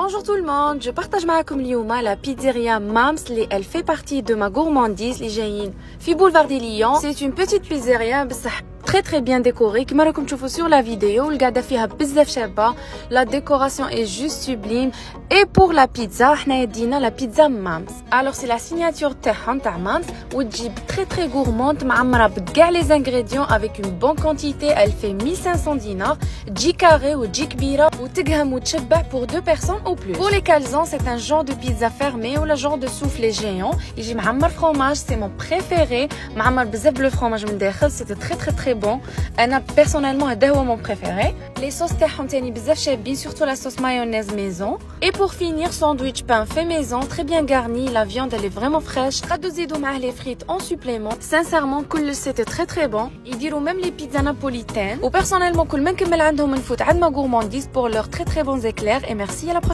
Bonjour tout le monde, je partage معكم اليوم la pizzeria Mams اللي elle fait partie de ma gourmandise اللي جايين في boulevard des Lions. C'est une petite pizzeria بصح très très bien décorée كما راكم تشوفوا sur la vidéo والقعده فيها بزاف شابه la décoration est juste sublime et pour la pizza حنايا دينا la pizza Mams alors c'est la signature تاعهم تاع Mams وتجيب très très gourmande معمره بكاع les ingrédients avec une bonne quantité elle fait 1500 dinars تجي carré وتجي كبيره وتقهم وتشبع pour deux personnes ou plus pour les calzons c'est un genre de pizza fermée ou la genre de soufflé géant يجي معمر fromage c'est mon préféré معمر بزاف بلو fromage من داخل c'était très très très bon انا personnellement هذا هو mon préféré les sauces تاعهم تاني بزاف شابين surtout la sauce mayonnaise maison et pour finir sandwich pain fait maison très bien garni la viande elle est vraiment fraîche تقدروا تزيدوا معاه les frites en supplément sincèrement كل c'était très très bon يديروا même les pizzas napolitaines و personnellement كل ما نكمل عندهم نفوت عند ما gourmandise pour leurs très très bons éclairs et merci à la prochaine